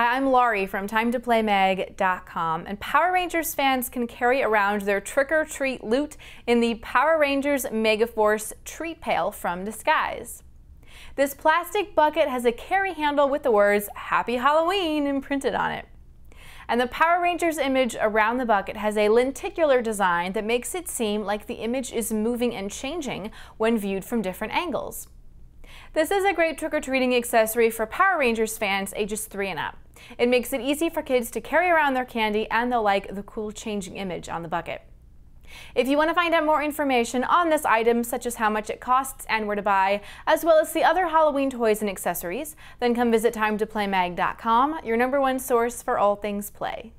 Hi, I'm Laurie from TimeToPlayMag.com, and Power Rangers fans can carry around their trick-or-treat loot in the Power Rangers Megaforce Treat Pail from Disguise. This plastic bucket has a carry handle with the words Happy Halloween imprinted on it. And the Power Rangers image around the bucket has a lenticular design that makes it seem like the image is moving and changing when viewed from different angles. This is a great trick-or-treating accessory for Power Rangers fans ages 3 and up. It makes it easy for kids to carry around their candy and they'll like the cool changing image on the bucket. If you want to find out more information on this item, such as how much it costs and where to buy, as well as the other Halloween toys and accessories, then come visit TimeToPlayMag.com, your number one source for all things play.